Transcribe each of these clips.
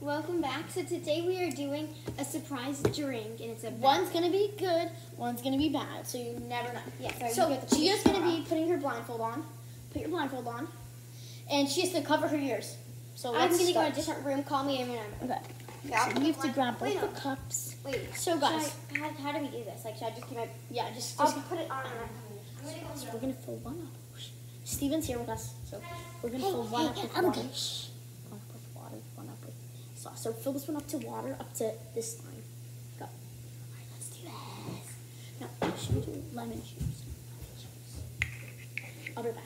Welcome back. So today we are doing a surprise drink, and it's a One's gonna be good, one's gonna be bad, so you never know. Yeah, so So Gia's gonna be putting her blindfold on. Put your blindfold on, and she has to cover her ears. So I'm gonna go start. to a different room. Call me in when I'm. Okay. Yeah, So you have to grab both the cups. Wait. So guys, I- how, how do we do this? Like, should I just keep my? yeah, just, I'll just put it on. Um, I'm gonna go. we're gonna fill one up. Steven's here with us, so we're gonna Hey, fill one hey, up with I'm water. good. Shh. One up with water, one up with sauce. So fill this one up to water, up to this line. Go. All right, let's do this. Now, should do lemon juice? Lemon juice. I'll be back.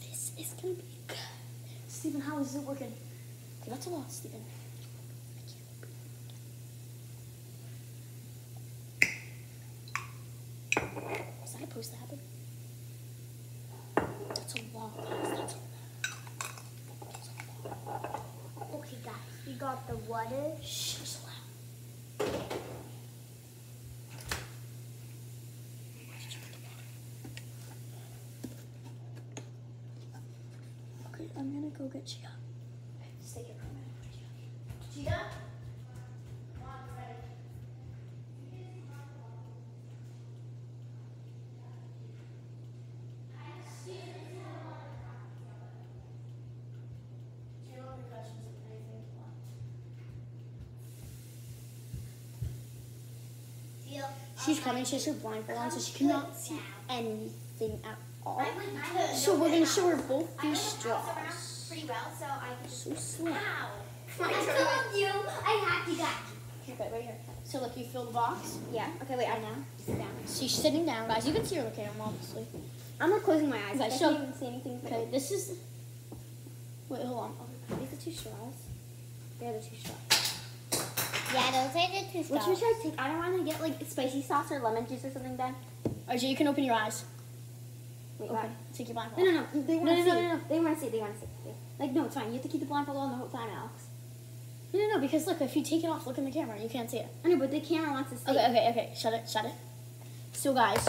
This is gonna be good. Steven, how is it working? Okay, that's a lot, that supposed to happen? That's a lot, guys. That's a lot. That's a lot. Okay, guys, we got the water. Shh, you're so loud. Where did you put water? Okay, I'm gonna go get Gia. Stay here for a minute. Gia? Gia? Come on, we're ready. Do you have any questions or anything you want? She's coming. She has her blindfold on, so she cannot see anything at all. So we're gonna show her both these straws. so I slow. I told you I had to get Okay, right here. So look, you fill the box. Yeah. Okay. Wait. I now. down. She's sitting down, guys. You can see her camera, obviously. I'm not closing my eyes. I so- can't even see anything. Okay, this is. Wait, hold on. These are two straws. They're the two straws. Yeah, those are the two Which one should I take? I don't want to get like spicy sauce or lemon juice or something then. Alright, you can open your eyes. Wait, Okay, what? take your blindfold. No, no, no. They want No, to no, see. no, no, no. They want to see. They want to see. Like, no, it's fine. You have to keep the blindfold on the whole time, Alex. No, no, no, because look, if you take it off, look in the camera, you can't see it. I know, but the camera wants to see. Okay, okay, okay. Shut it, shut it. So, guys.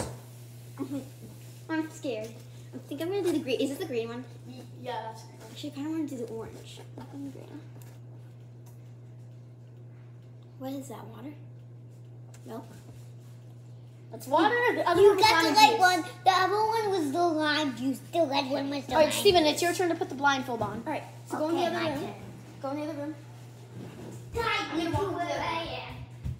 I'm scared. I think I'm gonna do the green. Is this the green one? Yeah, that's Actually, I kind of want to do the orange. Not the green. What is that? Water? Nope. That's water. The other You one got the lemon light juice. one. The other one was the lime juice. The red one was the All right, lime Steven, it's your turn to put the blindfold on. All right. So go in the other room. turn. Go in the other room. Guys, I'm gonna you walk two over there. I am.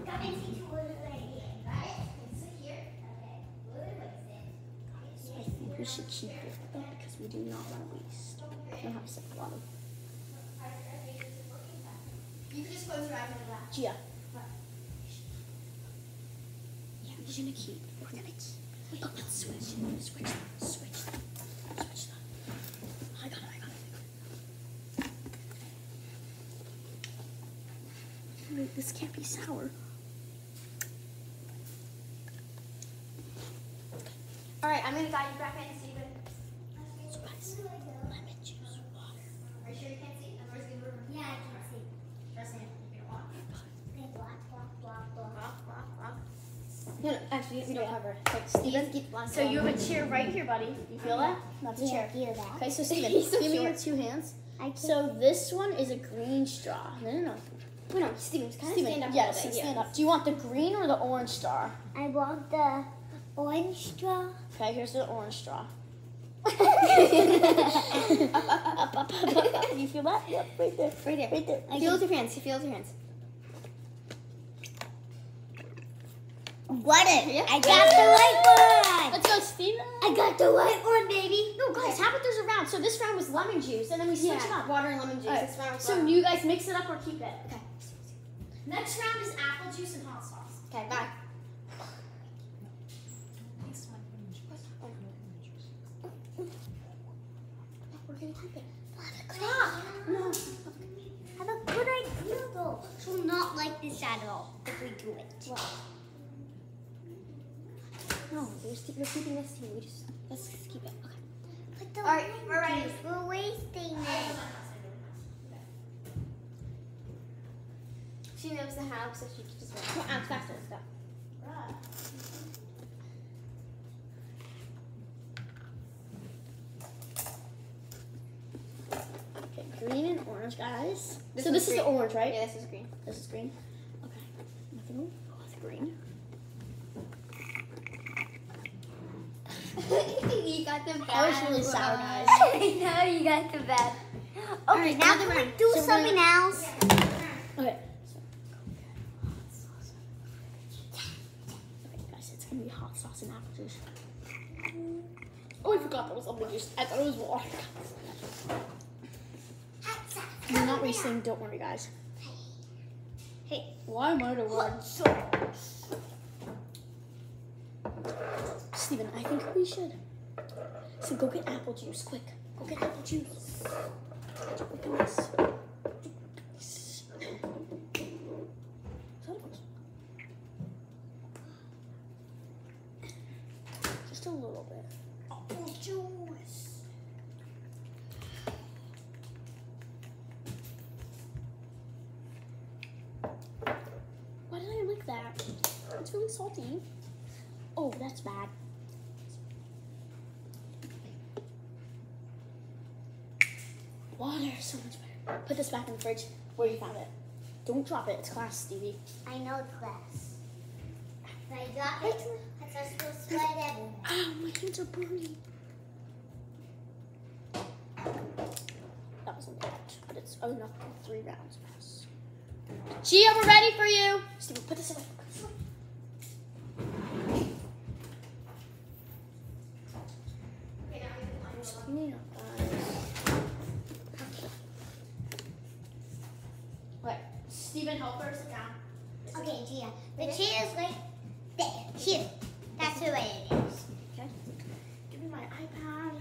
Come and see two where I am. Got it? Sit here. Okay. Where was it? I think we should keep it though, because we do not want to waste. We don't have such a lot of. You can just close your eyes and relax. Yeah, we're gonna keep. We're gonna keep. But let's switch. Switch. Switch. Switch. I got it. I got it. Wait, this can't be sour. All right, I'm gonna guide you back in, Steven. So guys, lemon juice, water. Are you sure you can't see? Otherwise, give her Yeah, I can see. Trust me. You don't want. Okay, block, block, block, block. Walk, walk, walk. No, no, actually, We you don't don't have her. Okay, Steven, Steven. keep blindfold. So you have a chair right here, buddy. You feel that? That's a Yeah, chair. feel that. Okay, so Steven, so give me your two hands. So this one is a green straw. No, no, no. Wait, no, Steven, kind of Steven, stand up yes, stand up. Do you want the green or the orange straw? I want the orange straw. Okay, here's the orange straw. up, Up, up, up, up, up. You feel that? Yep, right there. Right there. Right there. Feel with your hands. Feel with your hands. What it? I got the white one. Let's go, Steven. I got the white one, baby. No, guys, how about there's a round? So this round was lemon juice, and then we switch it up. Water and lemon juice. Alright, This round was So water. you guys mix it up or keep it. Okay. Next round is apple juice and hot sauce. Okay, bye. We're gonna keep it. Stop. No. Have a good idea, though. She'll not like this at all if we do it. No, you're, just keep, we're keeping this too. We just let's just keep it. Okay. Put the All right, we're ready. We're wasting it. She knows the how, so she can just wait. Come on, faster, stop. Right. Okay, green and orange, guys. This so this green. is the orange, right? Yeah, this is green. This is green. Okay. Nothing. Oh, it's green. Got the That was really sour, guys. I know you got the bad. Okay, Alright, now another can we round. do So we're something else? Okay. So, go get hot sauce in the fridge. Okay, guys, it's gonna be hot sauce and apple juice. Oh, I forgot that was apple juice. I thought it was water. You're not wasting. Don't worry, guys. Hey, Why am I the one? Steven, I think we should. So go get apple juice, quick. Go get apple juice. Look at this. Is that it? Just a little bit. Apple juice. Why did I lick that? It's really salty. Oh, that's bad. Water is so much better. Put this back in the fridge where you found it. Don't drop it. It's class, Stevie. I know it's class. If I drop it, I just go spread everywhere. Ow, my hands are burning. That wasn't bad, but it's enough for three rounds pass. Gia, we're ready for you. Steven, put this away. Put this away. I'm just cleaning up, guys. Wait, Steven, help her sit down. Okay, Gia. The chair is like there. Here. That's the way it is. Okay. Give me my iPad.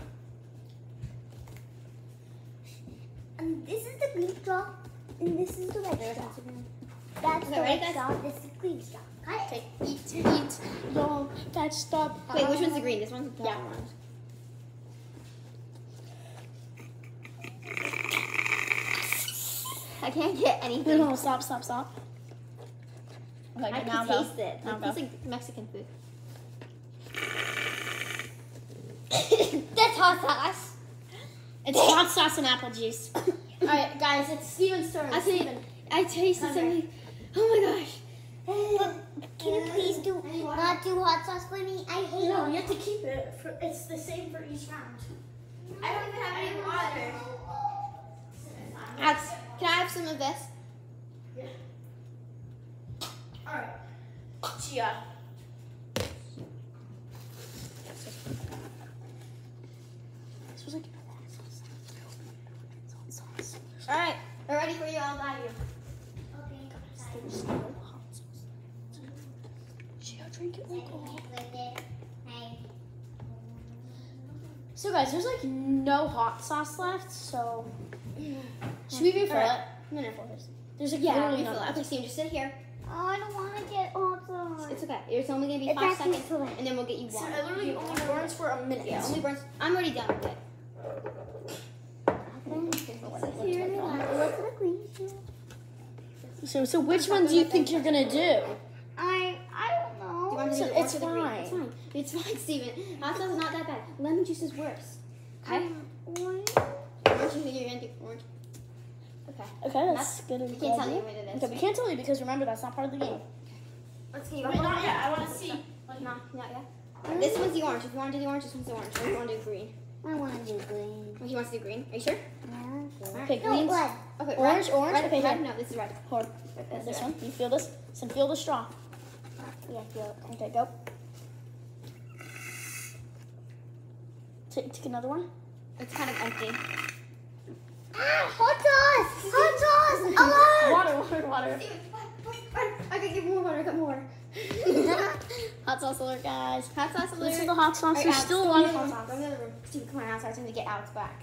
And this is the green straw, and this is the red straw. That's the Okay, ready, red guys? straw. This is the green straw. Got it? Okay, eat, eat. Don't touch the Wait, which one's the green? This one's the Yeah. brown one. I can't get No, anything. no, stop, stop, stop. Okay, I now can go. taste it. Now It go. tastes like Mexican food. That's hot sauce. It's hot sauce and apple juice. All right, guys, it's Steven's turn. I think Steven. I tasted Okay. something. Oh my gosh. Can you please do not do hot sauce for me? I hate it. No, you have to keep it. For, it's the same for each round. I don't even have any water. Alex, can I have some of this? Yeah. All right, Gia. This was like hot sauce. Hot sauce. All right, we're ready for you. I'll buy you. There's no hot sauce. Gia, drink it like all. So guys, there's like no hot sauce left, so should we refill Alright. it? No, no, focus. There's like Yeah, literally refill no. it. Okay, Steve, just sit here. Oh, I don't want to get hot sauce. It's okay. It's only gonna be five actually seconds, full. and then we'll get you So water. it literally only burns for a minute. Yeah, only burns. I'm already done with it. So, so which one do you think you're gonna do? I I don't Do you know. want to So do the it's orange or the green? fine. It's fine. Steven. Hot sauce is not that bad. Lemon juice is worse. Okay? Orange. Orange, you think you're gonna do orange? Okay. Okay, that's good. I can't tell you what it is. Okay, we can't tell you because remember that's not part of the game. Let's get you Wait, not yet. I want to see. No, not yet. This one's the orange. If you want to do the orange, this one's the orange. Or if you want to do green. I want to do green. Oh, he wants to do green. Are you sure? Yeah. Okay, No, green. red. Okay, Orange, red, orange? Red, Okay, red, here. No, this is red. Hold. This, This is one. You feel this? Some feel the straw. Yeah, feel it. Okay, go. Take, take another one. It's kind of empty. Ah, hot sauce! Hot sauce! Alert! Water, water, water. Okay, give more water. Got more. Hot sauce alert, guys. Hot sauce alert. This is the hot sauce. Alright, There's Alex, still a lot of hot sauce. Go in the room. Steve, come on, Alex. I need to get Alex back.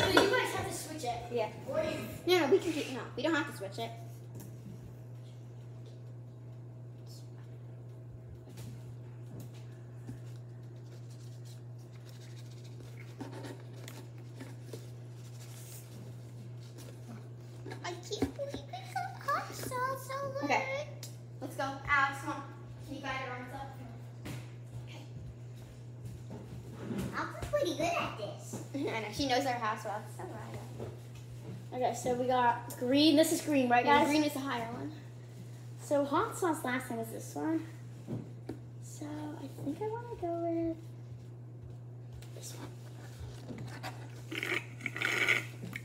So you guys have to switch it. Yeah. No, no, we can keep. No, we don't have to switch it. I can't believe we got hot sauce alert. Okay. Let's go. Alex, come on. Can you guide your arms up? I'm pretty good at this. I know. She knows our house well. So I. Okay, so we got green. This is green, right, Yeah, guys? green is the higher one. So hot sauce last time is this one. So I think I want to go with this one.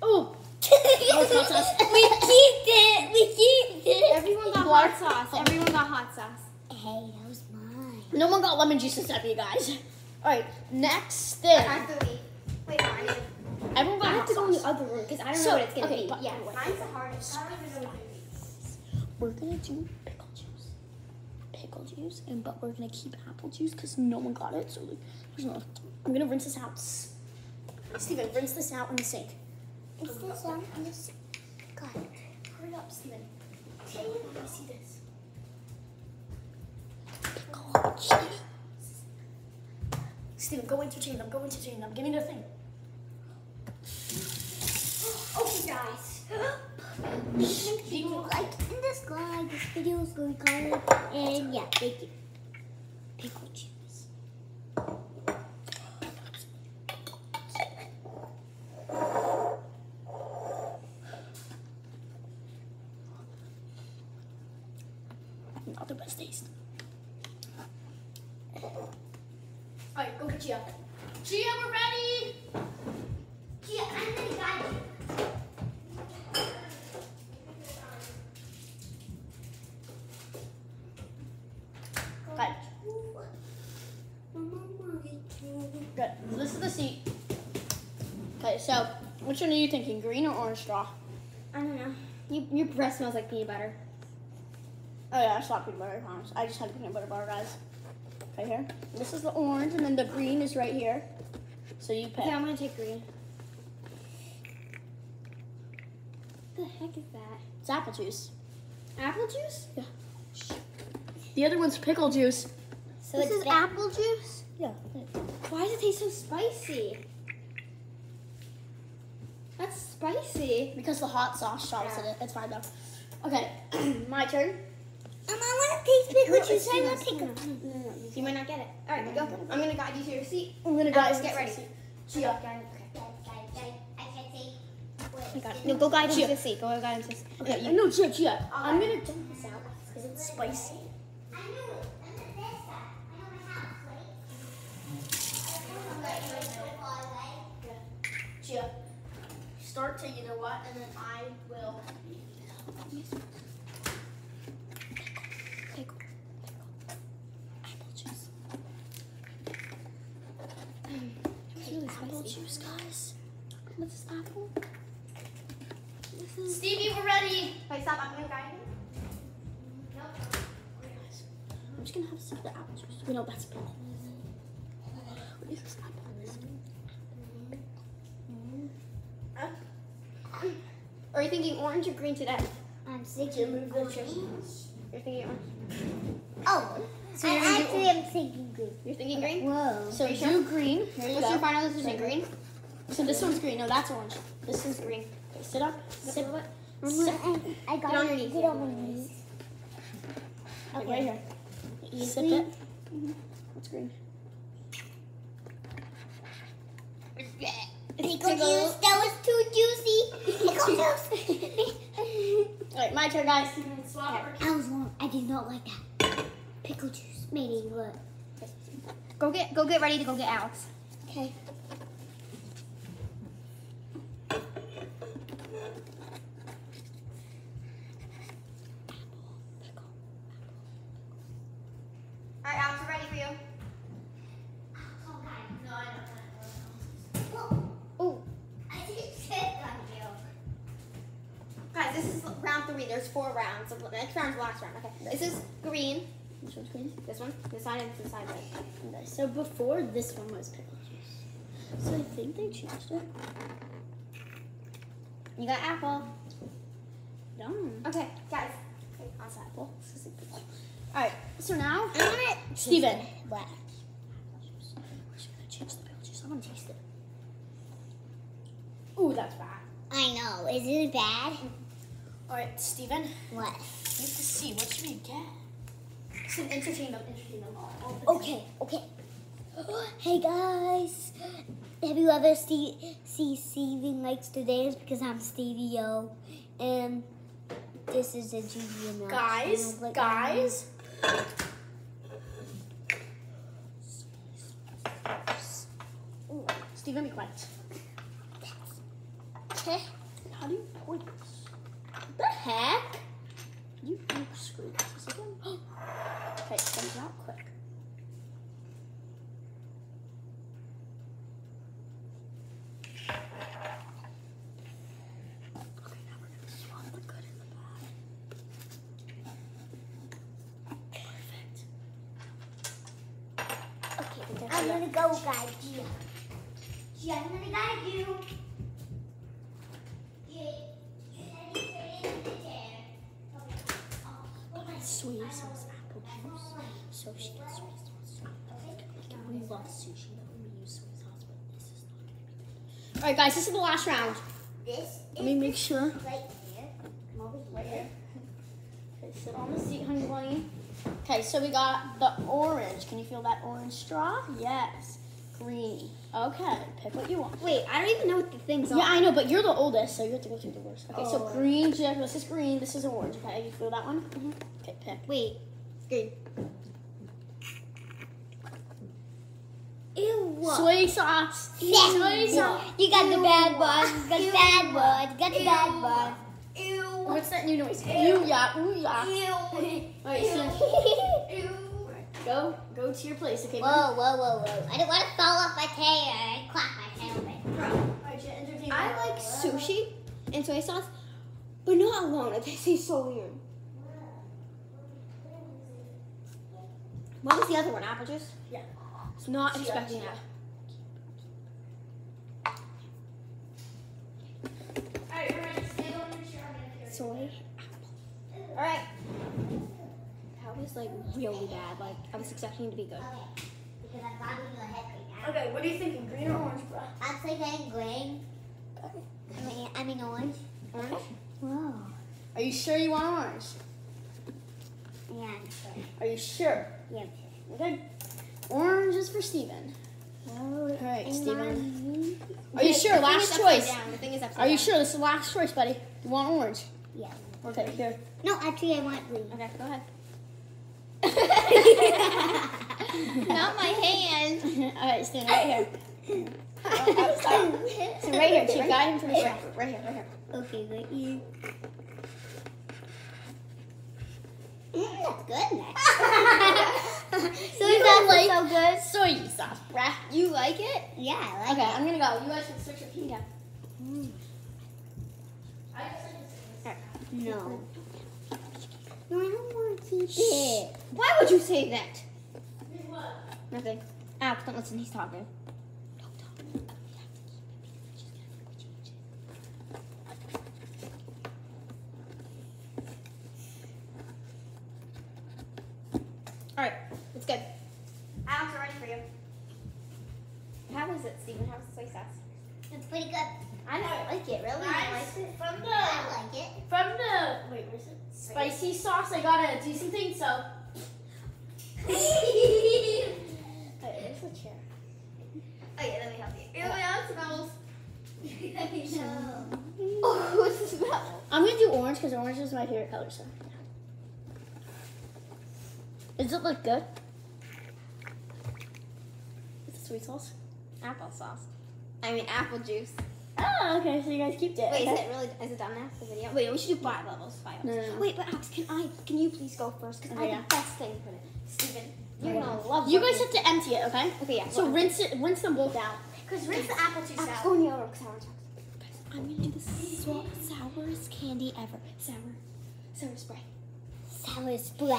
Oh, was hot sauce. we keep it. We keep it. Everyone got hot sauce. Everyone got hot sauce. Hey, that was mine. no one got lemon juice except you guys. All right, next I thing. have to leave. Wait, no, I need Everyone I have hot to go in the other room because I don't So, know what it's gonna okay, be. but- Yeah, wait. mine's the hardest. I don't even know what it's gonna be. We're gonna do pickle juice, pickle juice, and but we're gonna keep apple juice because no one got it. So like, there's no. I'm gonna rinse this out. Steven, rinse this out in the sink. Is this on this? God. Hurry up, Steven. Let me see this. Steven, go entertain them. Go entertain them. Give me the thing. Okay, guys. If you like and subscribe, this video is going to And yeah, thank you. Pickle. Not the best taste. Alright, go get Gia. Gia, we're ready! Yeah, I'm gonna guide you. Good. Good. This is the seat. Okay, so which one are you thinking, green or orange straw? I don't know. You, your breath smells like peanut butter. Oh yeah, it's not peanut butter, I promise. I just had peanut butter bar, guys. Okay, here. This is the orange, and then the green is right here. So you pick. Okay, I'm gonna take green. What the heck is that? It's apple juice. Apple juice? Yeah. The other one's pickle juice. So This is apple juice? Yeah. Why does it taste so spicy? That's spicy. Because the hot sauce shots in it. It's fine though. Okay, my turn. Um, I want to taste pickle No, juice. I want pickle. no, no. You might not get it. All right, go. I'm gonna guide you to your seat. I'm gonna guide. Alex, guys get ready. Gia. I got it. No, go guide him to the seat. Go guide him to the seat. Okay, you- no, Gia, Gia. I'm gonna dump this out because it's spicy. Start to you know what, and then I will. Pickle, pickle, apple juice. It's really apple juice, guys. What's this apple? Stevie, we're ready. Wait, stop. I'm gonna guide you. Okay, guys. I'm just gonna have a sip of the apple juice. We know that's pickle. What is this apple? Are you thinking orange or green today? I'm thinking Move the chair. You're thinking orange. Oh, So I you're do actually am thinking green. You're thinking green? Whoa. So Are you do sure? green. Here you What's go. your final decision? Green? So this one's green. No, that's orange. This one's green. Okay, sit up. Sit Sit. a little bit. I, I got Get on it. your knees. Get on my knees. Okay, right here. You Sip see? it. What's green? Pickle juice. That was too juicy. Pickle juice. All right, my turn, guys. Swap. I was wrong. I did not like that. Pickle juice. Maybe what? Go get go get ready to go get Alex. Okay. All right, Alex, we're ready for you. Oh, I didn't sit on you. guys, this is round three. There's four rounds. The next round's the last round. Okay, this is green. Which one's green? This one, this side, and this side. Right. So before this one was pickle juice. So I think they changed it. You got apple. Yum. Okay, guys. Okay, that's apple. This is a. All right, so now, I want it. Steven. What? We're just gonna change the pickle juice. I want to taste it. Ooh, that's bad. I know. Is it bad? All right, Steven. What? We have to see. What should we get? Entertain them. Entertain them all. Okay, okay. Hey guys, have you ever see, see Steven likes to dance because I'm Stevie O. And this is a Julia Nut. Guys, like, guys. Steven, be quiet. Okay. How do you point this? What the heck? You you screwed this again. okay, send it out quick. Okay, now we're gonna swap the good and the bad. Perfect. Okay, Okay, I'm gonna go guide Gia. Gia, I'm gonna guide you. Gia, you said you sit in the chair. Okay. Oh, okay. Soy sauce, apple juice. So she gets soy sauce. We love sushi though. We use soy sauce, but this is not gonna be good. Alright guys, this is the last round. This Let me make sure. right here. Come over Right here. here. Okay, sit on the seat, honey bunny. Okay, so we got the orange. Can you feel that orange straw? Yes. Green. Okay, pick what you want. Wait, I don't even know what the things are. Yeah. I know, but you're the oldest, so you have to go through the worst. Okay, so Oh. green, Jack, this is green, this is orange. Okay, you feel that one? Mhm. Okay, pick. Wait, green. Ew. Soy sauce. Ew. Soy sauce. You got the bad one. You got the bad one. You got the bad Ew. one. Ew. What's that new noise? Ooh yeah, ooh yeah. Ew. Alright, so Ew. go go to your place, okay? Whoa, whoa, whoa, whoa. I don't want to fall off my chair and clap my tail with. Alright, Jen, entertain I me. like sushi and soy sauce, but not alone. It tastes so weird. What was the other one? Apple juice? Yeah. It's not Yeah, expecting yeah. that. Alright, you're ready. Stand on your chair. I'm gonna carry Soy. All right. That was like really bad. Like I was expecting it to be good. Okay. Because I'm bobbing your head right now. Okay, what are you thinking? Green or orange, bro? I'm thinking green. I mean, I mean orange. Orange. Whoa. Are you sure you want orange? Yeah, I'm sure. Are you sure? Yeah. Okay. Orange is for Steven. Alright, Steven. Are you sure? Last choice. down. The thing is upside Are you down. sure? This is the last choice, buddy. You want orange? Yeah. Okay, here. No, actually, I want green. Okay, go ahead. Not my hand. Alright, Steven, right here. So right here, Chief. Guide him for the Right, front. right here, right here. Okay, right here. Mm, that's good, Max. so You is like so good? soy sauce, bruh. You like it? Yeah, I like Okay, it. I'm gonna go. You guys can switch your feet mm. up. No. No, I don't want to keep it. Why would you say that? Nothing. Alex, don't listen. He's talking. All right, it's good. Alex, we're ready for you. How is it, Stephen? How's the soy sauce? It's pretty good. I don't like it. Really? I like it. From the I like it. from the wait, where's it? Spicy sauce. I got a decent thing. So. Wait, where's the chair? Oh yeah, let me help you. Ew, yeah, it smells. Oh, what's the smell? I'm gonna do orange because orange is my favorite color. So. Does it look good? Is it sweet sauce? Applesauce. I mean apple juice. Oh, okay. So you guys keep it. Wait, okay? is it really? Is it done now? The video? Wait, we should do five levels. Five. No, levels. no, no. Wait, but Alex, can I? Can you please go first? Because I Okay, have the best thing for it. Steven, you're Okay. gonna love. You guys have to empty it, okay? Okay, yeah. So rinse it, rinse them both out. Because rinse the apple juice Alex, out. go in the other because I want to I'm gonna do the sourest candy ever. Sour, sour spray. Sour spray.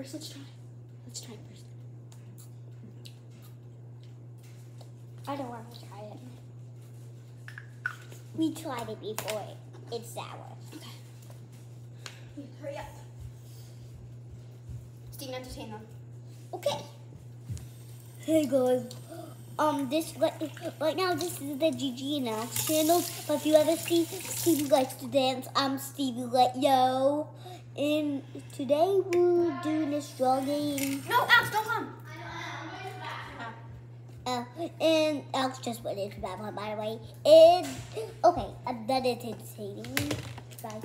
First, let's try. Let's try it first. I don't want to try it. We tried it before. It's sour. Okay. Hurry up. Steven, entertain them. Okay. Hey guys. Um, this right, right now this is the Gigi and Alex channel. But if you ever see Stevie likes to dance, I'm Stevie Let Yo. And today doing a straw game. No, Alex, don't come. Uh, and Alex just went into that one, by the way. And okay, I'm done entertaining. Bye.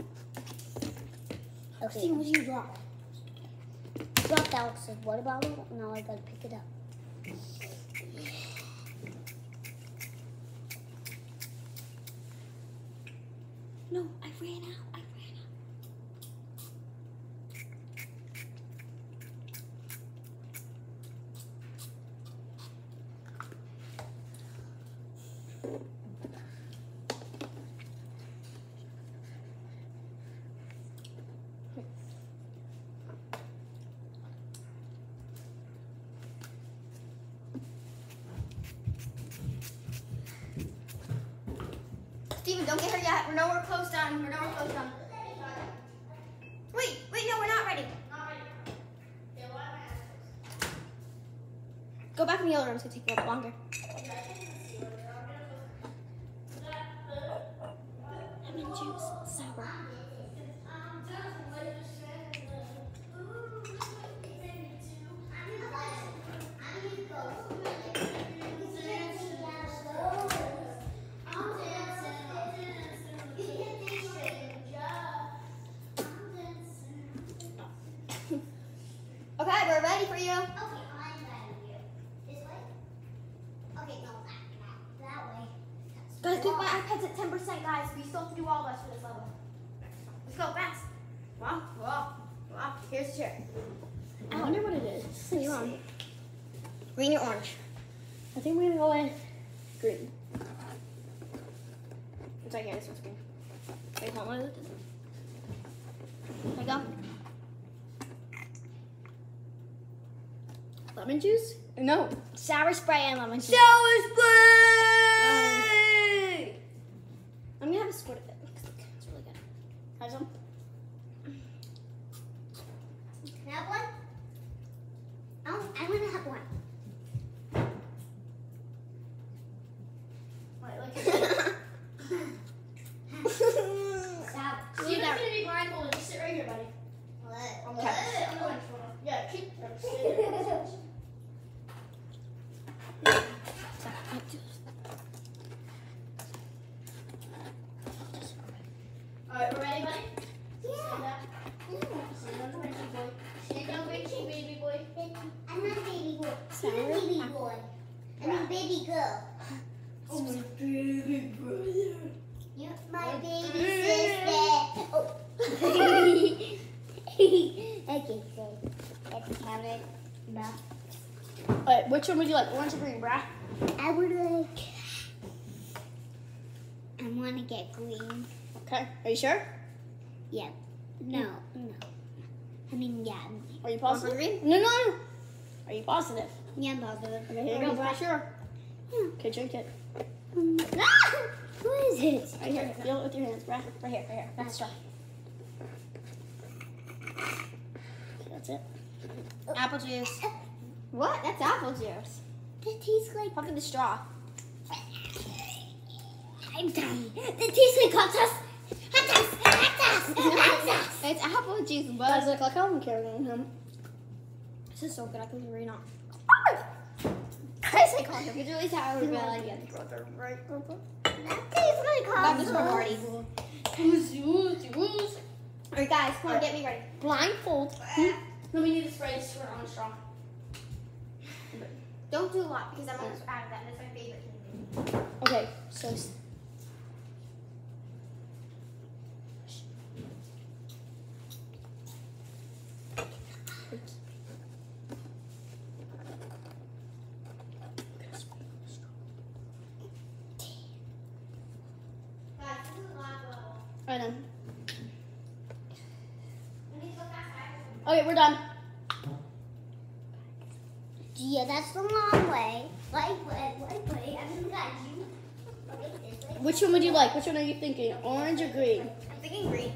Okay. Steven, what did you drop? dropped Alex's water bottle. Now I gotta pick it up. No, I ran out. I ran out. Don't get her yet. We're nowhere close done. We're nowhere close done. Wait, wait, no, we're not ready. Go back in the other room. It's gonna take a little longer. Guys, quick, my iPad's at 10%, guys. We still have to do all of us for this level. Let's go, fast. Wow, wow, wow. Here's the chair. I wonder what it is. Do you want? Green or orange? I think we're gonna go with green. It's right here. This one's green. Wait, hold on. There you go. Lemon juice? No. Sour spray and lemon juice. Sour spray! I'm gonna have a squirt of it. It's really good. Have some? Can I have one? Oh, I want to have one. Wait, like Stop. You're not- gonna be blindfolded. Just sit right here, buddy. What? Okay. Yeah, keep. Alright, we're ready, buddy? Yeah. Sit down, baby boy. Sit down, baby boy. I'm not baby boy. Sour I'm baby boy. I mean baby girl. Oh, my baby brother. You're my baby sister. Oh. okay, so let's count it. Bah. Alright, which one would you like? Orange or green, brah? I would like. I want to get green. Okay. Are you sure? Yeah. No, no. I mean, yeah. Are you positive? green? No, no, no. Are you positive? Yeah, I'm positive. Okay, here you go, brah. Sure. Yeah. Okay, drink it. Um, ah! What is it? Right here. Feel it with your hands, brah. Right here, right here. That's straw. Okay, that's it. Apple juice. What? That's apple juice. That tastes like. Pumping the straw. I'm dying. That tastes like hot sauce. Hot sauce. Hot sauce. Hot sauce. It's apple juice, Guys, but look like I'm carrying him. this is so good. I can read not. Guys, I call him. It's really sour. But I like it. Right. That tastes like hot this for party. sauce. Alright, guys, come on, get me ready. Blindfold. Let me do the spray squirt on the straw. Don't do a lot because I'm almost out of that. and That's my favorite thing to do. Okay, so this is the Which one would you like? Which one are you thinking? Orange or green? I'm thinking green.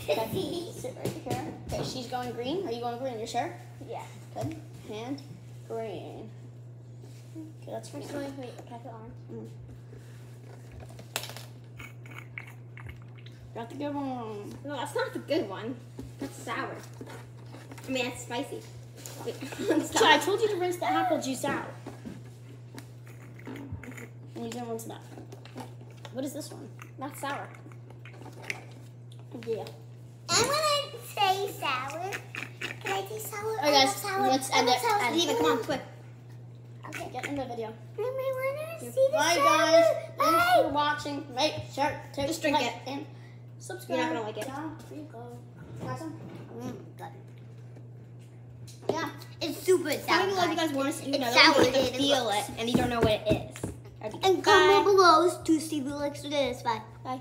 Okay, sit right here. Okay, she's going green. Are you going green? You sure? Yeah. Good. And green. Okay, that's green. First going, wait, can I put orange? Mm. Got the good one. No, that's not the good one. That's sour. I mean, that's spicy. Wait, So I told you to rinse the apple juice out. And you didn't rinse out. What is this one? Not sour. Yeah. I'm gonna say sour. Can I say sour? Alright, I guys, sour. let's I end it. sour. End Diva, come on, quick. Okay. Get in the video. Let me wanna see the Bye, guys. Thanks for watching. Make sure to Just drink like it. and subscribe. You're not gonna like it. Down you go. Want some? Mm, good. Yeah. It's super sour. Below if you guys want to see It's another sour one, you can feel it, and you don't know what it is. And comment below to see who likes to this. Bye. Bye.